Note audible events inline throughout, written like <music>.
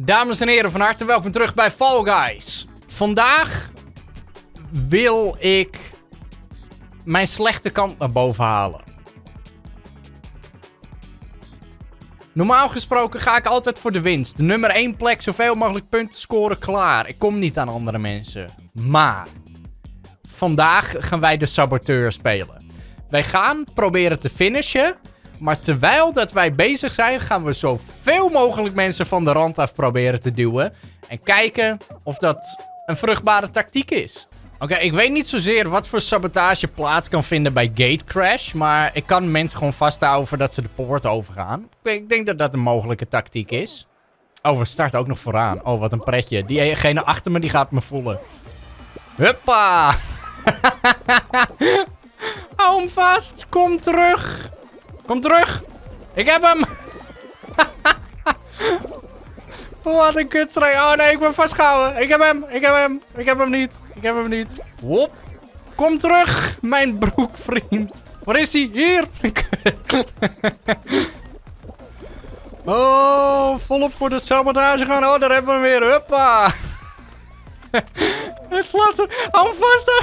Dames en heren, van harte welkom terug bij Fall Guys. Vandaag wil ik mijn slechte kant naar boven halen. Normaal gesproken ga ik altijd voor de winst. De nummer 1 plek, zoveel mogelijk punten scoren, klaar. Ik kom niet aan andere mensen. Maar, vandaag gaan wij de saboteur spelen. Wij gaan proberen te finishen. Maar terwijl dat wij bezig zijn, gaan we zoveel mogelijk mensen van de rand af proberen te duwen. En kijken of dat een vruchtbare tactiek is. Oké, ik weet niet zozeer wat voor sabotage plaats kan vinden bij Gatecrash. Maar ik kan mensen gewoon vasthouden voordat ze de poort overgaan. Ik denk dat dat een mogelijke tactiek is. Oh, we starten ook nog vooraan. Oh, wat een pretje. Diegene achter me, die gaat me voelen. Huppa! <laughs> Hou hem vast! Kom terug! Kom terug! Ik heb hem! <laughs> Wat een kutstrijd. Oh nee, ik ben vastgehouden. Ik heb hem. Ik heb hem. Ik heb hem niet. Ik heb hem niet. Hop. Kom terug, mijn broekvriend. Waar is hij? Hier. <laughs> oh, volop voor de sabotage gaan. Oh, daar hebben we hem weer. Huppa. <laughs> Het slaat Hou hem vast.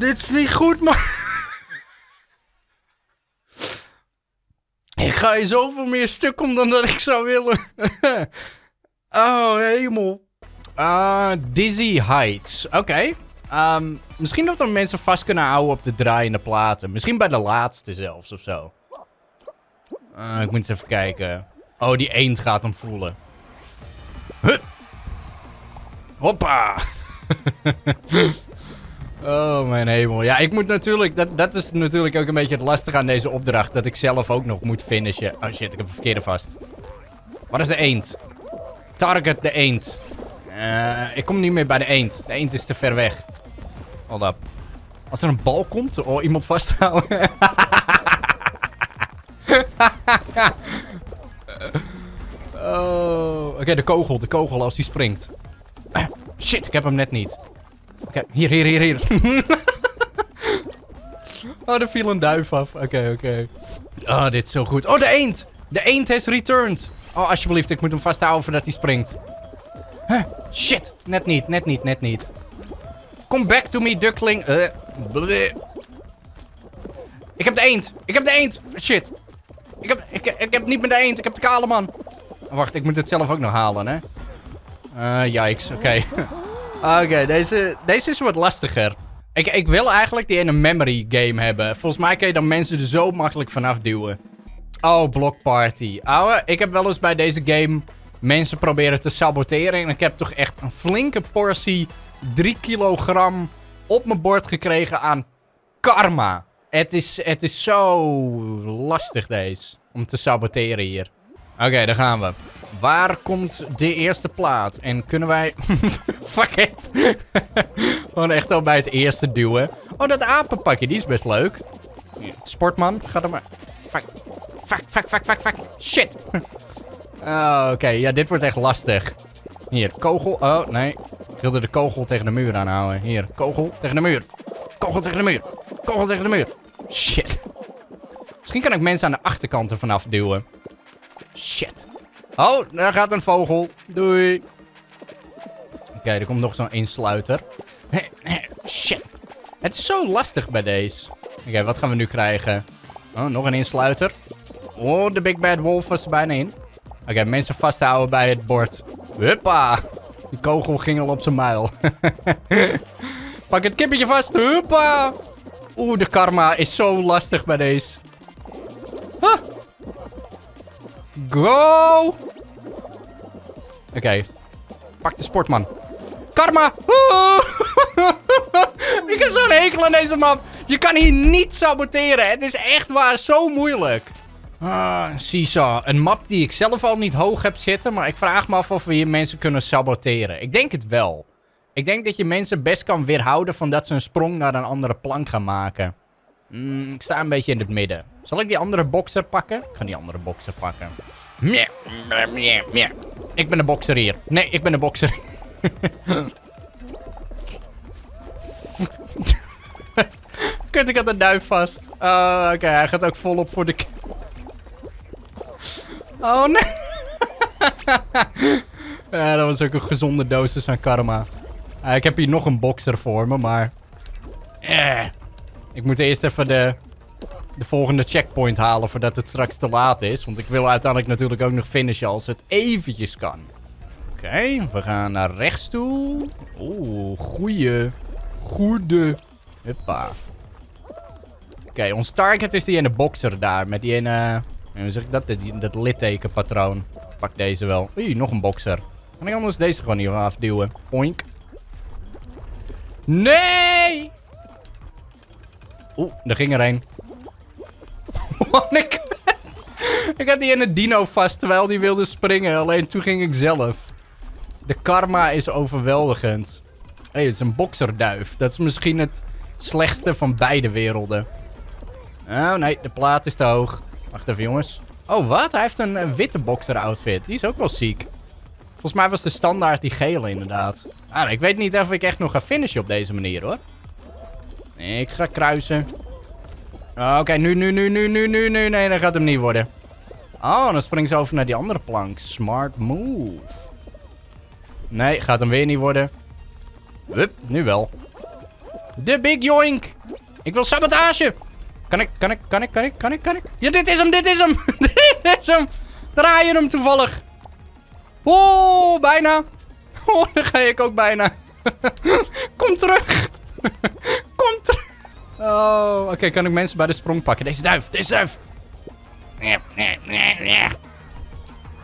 Dit is niet goed, man. Ik ga je zoveel meer stuk om dan dat ik zou willen. <laughs> oh, hemel. Ah, Dizzy Heights. Oké. Ehm, misschien dat we mensen vast kunnen houden op de draaiende platen. Misschien bij de laatste zelfs of zo. Ah, ik moet eens even kijken. Oh, die eend gaat hem voelen. Hoppa. <laughs> oh, mijn hemel. Ja, ik moet natuurlijk... Dat, dat is natuurlijk ook een beetje het lastige aan deze opdracht. Dat ik zelf ook nog moet finishen. Oh shit, ik heb een verkeerde vast. Wat is de eend? Target de eend. Uh, ik kom niet meer bij de eend. De eend is te ver weg. Hold up. Als er een bal komt, oh, iemand vasthouden. <laughs> oh. Oké, de kogel, de kogel als die springt. Uh, shit, ik heb hem net niet. Oké, hier, hier, hier, hier. <laughs> oh, er viel een duif af. Oké, oké. Okay. Oh, dit is zo goed. Oh, de eend! De eend has returned. Oh, alsjeblieft, ik moet hem vasthouden voordat hij springt. Huh, shit, net niet, net niet, net niet. Come back to me, duckling. Uh, ik heb de eend. Ik heb de eend. Shit. Ik heb, ik, ik heb niet meer de eend. Ik heb de kale man. Wacht, ik moet het zelf ook nog halen, hè. Uh, yikes. Oké. Okay. <laughs> Oké, okay, deze, deze is wat lastiger. Ik, ik wil eigenlijk die ene memory game hebben. Volgens mij kun je dan mensen er zo makkelijk vanaf duwen. Oh, block party. Ouwe, ik heb wel eens bij deze game mensen proberen te saboteren. En ik heb toch echt een flinke portie 3 kilogram op mijn bord gekregen aan karma. Het is, het is zo lastig deze. Om te saboteren hier. Oké, okay, daar gaan we. Waar komt de eerste plaat? En kunnen wij... <laughs> Fuck it. <laughs> Gewoon echt al bij het eerste duwen. Oh, dat apenpakje, die is best leuk. Sportman, ga er maar... Fuck. Fuck, fuck, fuck, fuck, fuck. Shit. <laughs> Oh, Oké, okay. ja, dit wordt echt lastig. Hier, kogel. Oh, nee. Ik wilde de kogel tegen de muur aanhouden. Hier, kogel tegen de muur. Kogel tegen de muur. Kogel tegen de muur. Shit. Misschien kan ik mensen aan de achterkant er vanaf duwen. Shit. Oh, daar gaat een vogel. Doei. Oké, er komt nog zo'n insluiter. Shit. Het is zo lastig bij deze. Oké, wat gaan we nu krijgen? Oh, nog een insluiter. Oh, de Big Bad Wolf was er bijna in. Oké, mensen vasthouden bij het bord. Huppa. Die kogel ging al op zijn muil. <laughs> Pak het kippetje vast. Huppa. Oeh, de karma is zo lastig bij deze. Huh. Go. Oké. Pak de sportman. Karma. <laughs> Ik heb zo'n hekel aan deze map. Je kan hier niet saboteren. Het is echt waar zo moeilijk. Ah, Seesaw. Een map die ik zelf al niet hoog heb zitten. Maar ik vraag me af of we hier mensen kunnen saboteren. Ik denk het wel. Ik denk dat je mensen best kan weerhouden van dat ze een sprong naar een andere plank gaan maken. Mm, ik sta een beetje in het midden. Zal ik die andere boxer pakken? Ik ga die andere boxer pakken. Ik ben de boxer hier. Nee, ik ben de boxer. Kut, ik had een duif vast. Oh, oké, hij gaat ook volop voor de... Oh, nee. <laughs> ja, dat was ook een gezonde dosis aan karma. Ik heb hier nog een boxer voor me, maar... Eh. Ik moet eerst even de, de volgende checkpoint halen voordat het straks te laat is. Want ik wil uiteindelijk natuurlijk ook nog finishen als het eventjes kan. Oké, we gaan naar rechts toe. Oeh, goeie. Goede. Huppa. Oké, ons target is die ene boxer daar. Met die ene... eh, Hoe zeg ik dat? Die, dat littekenpatroon. Pak deze wel. Oei, nog een boxer. Kan ik anders deze gewoon hier afduwen? Oink. Nee! Oeh, daar ging er een. <laughs> Ik, had die in het dino vast terwijl die wilde springen. Alleen toen ging ik zelf. De karma is overweldigend. Hé, hey, het is een bokserduif. Dat is misschien het slechtste van beide werelden. Oh nee, de plaat is te hoog. Wacht even jongens. Oh wat? Hij heeft een, witte bokser outfit. Die is ook wel ziek. Volgens mij was de standaard die gele inderdaad. Ah, ik weet niet of ik echt nog ga finishen op deze manier hoor. Ik ga kruisen. Oh, Oké, nu, nu, nu, nu, nu, nu, nu. Nee, dat gaat hem niet worden. Oh, dan springt ze over naar die andere plank. Smart move. Nee, gaat hem weer niet worden. Hup, nu wel. De big yoink. Ik wil sabotage. Kan ik, kan ik, kan ik, kan ik, kan ik, kan ik? Ja, dit is hem, dit is hem. <laughs> dit is hem. Draai je hem toevallig. Oh, bijna. <laughs> Oh, dan ga ik ook bijna. <laughs> Kom terug. Kom terug. Oh, oké, kan ik mensen bij de sprong pakken? Deze duif, deze duif.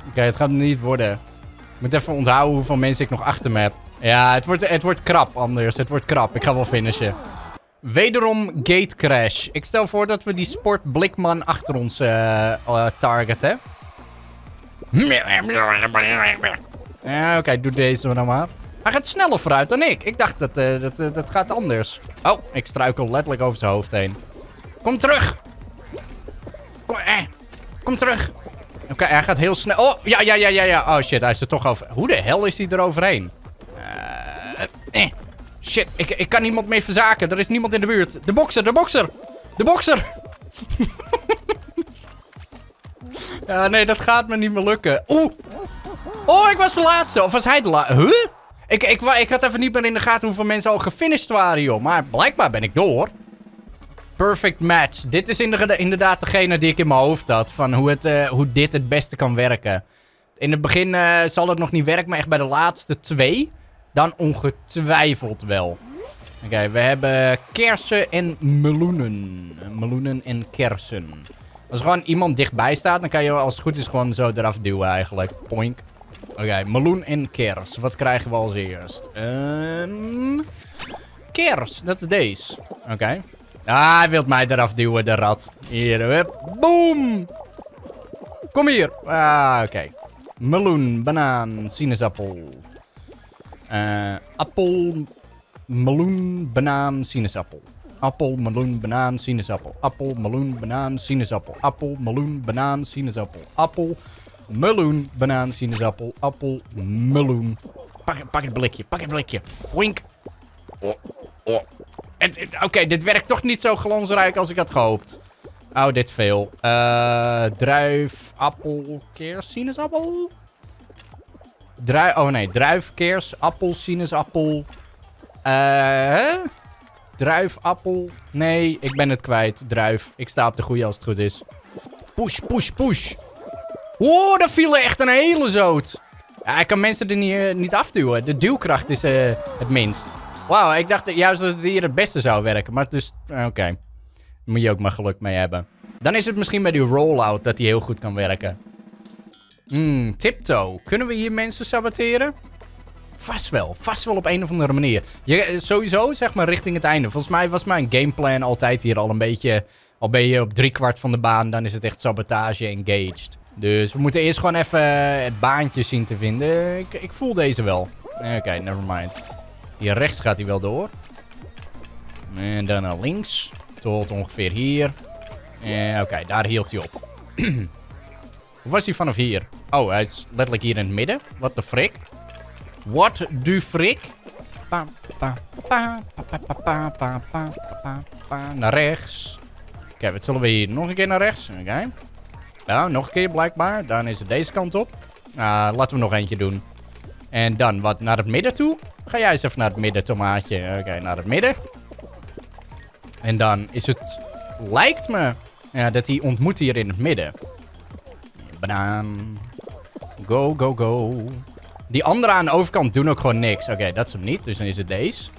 Oké, het gaat niet worden. Ik moet even onthouden hoeveel mensen ik nog achter me heb. Ja, het wordt, het wordt krap anders. Het wordt krap. Ik ga wel finishen. Wederom gate crash. Ik stel voor dat we die sportblikman achter ons eh eh, targeten. Ja, oké, doe deze dan maar. Hij gaat sneller vooruit dan ik. Ik dacht dat eh, dat, eh, dat gaat anders. Oh, ik struikel letterlijk over zijn hoofd heen. Kom terug! Kom, eh, kom terug! Oké, hij gaat heel snel. Oh, ja, ja, ja, ja, ja. Oh shit, hij is er toch over. Hoe de hel is hij er overheen? Eh, eh. Shit, ik, ik kan niemand meer verzaken. Er is niemand in de buurt. De bokser, de bokser! De bokser! <laughs> ja, nee, dat gaat me niet meer lukken. Oeh! Oh, ik was de laatste. Of was hij de laatste? Huh? Ik, ik, ik had even niet meer in de gaten hoeveel mensen al gefinished waren, joh. Maar blijkbaar ben ik door. Perfect match. Dit is inderdaad, degene die ik in mijn hoofd had. Van hoe, het, eh, hoe dit het beste kan werken. In het begin eh, zal het nog niet werken, maar echt bij de laatste twee. Dan ongetwijfeld wel. Oké, we hebben kersen en meloenen. Meloenen en kersen. Als er gewoon iemand dichtbij staat, dan kan je als het goed is gewoon zo eraf duwen eigenlijk. Poink. Oké, meloen en kers. Wat krijgen we als eerst? Een... Kers, dat is deze. Oké. Ah, hij wil mij eraf duwen, de rat. Hier, hup. Boom! Kom hier. Ah, oké. Meloen, banaan, sinaasappel. Eh, appel, meloen, banaan, sinaasappel. Appel, meloen, banaan, sinaasappel. Appel, meloen, banaan, sinaasappel. Appel, meloen, banaan, sinaasappel. Appel, meloen, banaan, sinaasappel. Appel, meloen. Pak, pak het blikje, pak het blikje. Wink. Oh, oh. Oké, dit werkt toch niet zo glansrijk als ik had gehoopt. Oh, dit veel. Eh, druif, appel, kers, sinaasappel. Druif, oh nee, druif, kers, appel, sinaasappel. Eh, druif, appel. Nee, ik ben het kwijt. Druif. Ik sta op de goede als het goed is. Push, push, push. Oh, daar viel echt een hele zoot. Ja, ik kan mensen er niet, eh, niet afduwen. De duwkracht is eh, het minst. Wauw, ik dacht juist dat het hier het beste zou werken. Maar dus, oké. Moet je ook maar geluk mee hebben. Dan is het misschien bij die rollout dat die heel goed kan werken. Hmm, tiptoe. Kunnen we hier mensen saboteren? Vast wel. Vast wel op een of andere manier. Je, sowieso, zeg maar, richting het einde. Volgens mij was mijn gameplan altijd hier al een beetje Al ben je op driekwart van de baan, dan is het echt sabotage engaged. Dus we moeten eerst gewoon even het baantje zien te vinden. Ik, ik voel deze wel. Oké, nevermind. Hier rechts gaat hij wel door. En dan naar links. Tot ongeveer hier. Oké, daar hield hij op. Hoe was hij vanaf hier? Oh, hij is letterlijk hier in het midden. Wat de frik? What the frik? Naar rechts. Oké, wat zullen we hier? Nog een keer naar rechts. Oké. Nou, nog een keer blijkbaar. Dan is het deze kant op. Uh, laten we nog eentje doen. En dan wat naar het midden toe. Ga jij eens even naar het midden, tomaatje. Oké, naar het midden. En dan is het... Lijkt me ja, dat hij ontmoet hier in het midden. Banaan. Go, go, go. Die andere aan de overkant doen ook gewoon niks. Oké, dat is hem niet. Dus dan is het deze.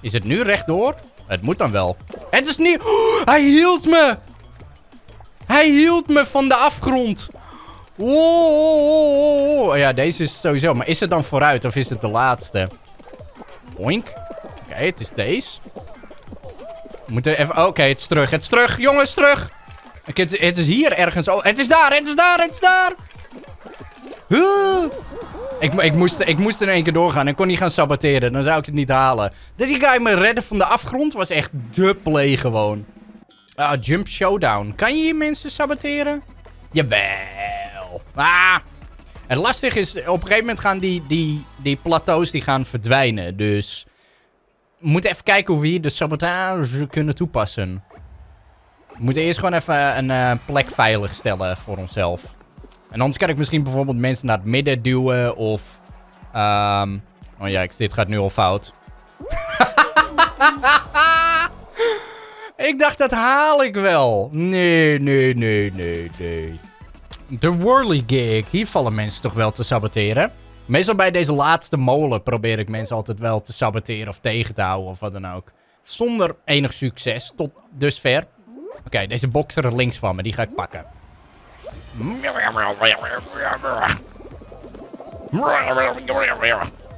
Is het nu rechtdoor? Het moet dan wel. Het is niet... <gasps> hij hield me! Hij hield me van de afgrond. Wow. Ja, deze is sowieso. Maar is het dan vooruit of is het de laatste? Oink. Oké, het is deze. We moeten even... Oké, het is terug. Het is terug. Jongens, terug. Het, is hier ergens. Oh, het is daar. Het is daar. Het is daar. Ik, ik, moest, ik moest in één keer doorgaan. Ik kon niet gaan saboteren. Dan zou ik het niet halen. Dat die guy me redden van de afgrond was echt de play gewoon. Ah, Jump Showdown. Kan je hier mensen saboteren? Jawel. Ah. Het lastige is, op een gegeven moment gaan die, die, die plateaus die gaan verdwijnen. Dus we moeten even kijken hoe we hier de sabotage kunnen toepassen. We moeten eerst gewoon even een uh, plek veilig stellen voor onszelf. En anders kan ik misschien bijvoorbeeld mensen naar het midden duwen of... Um... Oh ja, dit gaat nu al fout. <laughs> <laughs> ik dacht, dat haal ik wel. Nee, nee, nee, nee, nee. De Whirly Gig. Hier vallen mensen toch wel te saboteren. Meestal bij deze laatste molen probeer ik mensen altijd wel te saboteren of tegen te houden of wat dan ook. Zonder enig succes, tot dusver. Oké, deze boxer links van me, die ga ik pakken.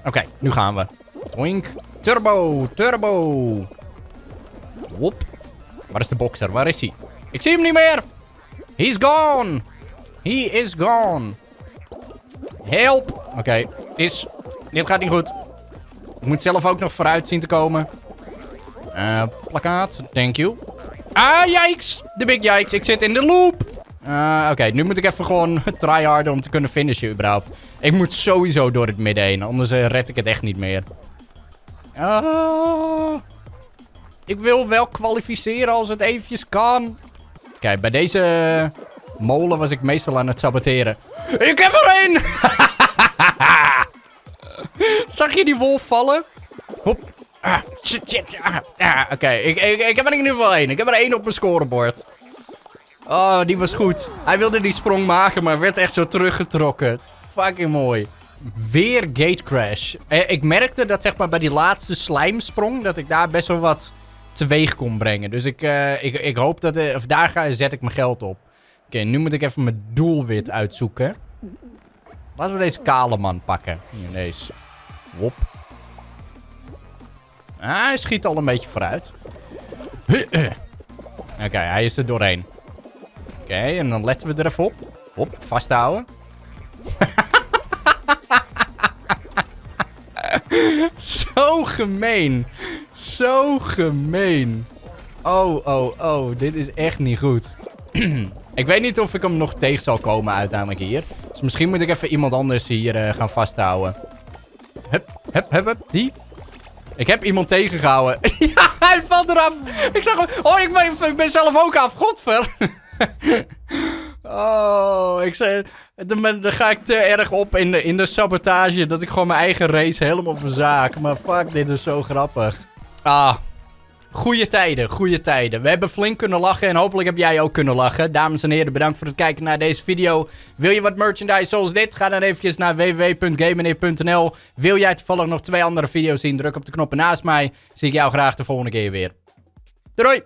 Oké, nu gaan we. Oink. Turbo, turbo. Wop. Waar is de boxer? Waar is hij? Ik zie hem niet meer. He's gone. He is gone. Help. Oké, is... Dit gaat niet goed. Ik moet zelf ook nog vooruit zien te komen. Uh, plakkaat, thank you. Ah, yikes. De big yikes. Ik zit in de loop. Uh, Oké, nu moet ik even gewoon <laughs> tryharden om te kunnen finishen überhaupt. Ik moet sowieso door het midden heen, anders uh, red ik het echt niet meer. Uh, ik wil wel kwalificeren als het eventjes kan. Kijk, bij deze molen was ik meestal aan het saboteren. Ik heb er één! <laughs> Zag je die wolf vallen? Hop. Ah. Ah, ah, Oké, ik, ik, heb er in ieder geval één. Ik heb er één op mijn scorebord. Oh, die was goed. Hij wilde die sprong maken, maar werd echt zo teruggetrokken. Fucking mooi. Weer gate crash. Eh, ik merkte dat zeg maar bij die laatste slijmsprong... dat ik daar best wel wat teweeg kon brengen. Dus ik, uh, ik, ik hoop dat... Uh, of daar ga, zet ik mijn geld op. Oké, nu moet ik even mijn doelwit uitzoeken. Laten we deze kale man pakken. Hier, deze. Wop. Ah, hij schiet al een beetje vooruit. Oké, hij is er doorheen. Oké, en dan letten we er even op. Hop, vasthouden. <laughs> Zo gemeen. Zo gemeen. Oh, oh, oh. Dit is echt niet goed. <clears throat> ik weet niet of ik hem nog tegen zal komen uiteindelijk hier. Dus misschien moet ik even iemand anders hier uh, gaan vasthouden. Hup, hup, hup, hup. Die. Ik heb iemand tegengehouden. <laughs> ja, hij valt eraf. Ik zag hem. Oh, ik ben, ik ben zelf ook af. Godver. <laughs> oh, ik zei... Dan, dan, ga ik te erg op in de, in de sabotage. Dat ik gewoon mijn eigen race helemaal verzaak. Maar fuck, dit is zo grappig. Ah, Goeie tijden, goede tijden. We hebben flink kunnen lachen en hopelijk heb jij ook kunnen lachen. Dames en heren, bedankt voor het kijken naar deze video. Wil je wat merchandise zoals dit? Ga dan eventjes naar www.gameneer.nl. Wil jij toevallig nog twee andere video's zien? Druk op de knoppen naast mij. Zie ik jou graag de volgende keer weer. Doei!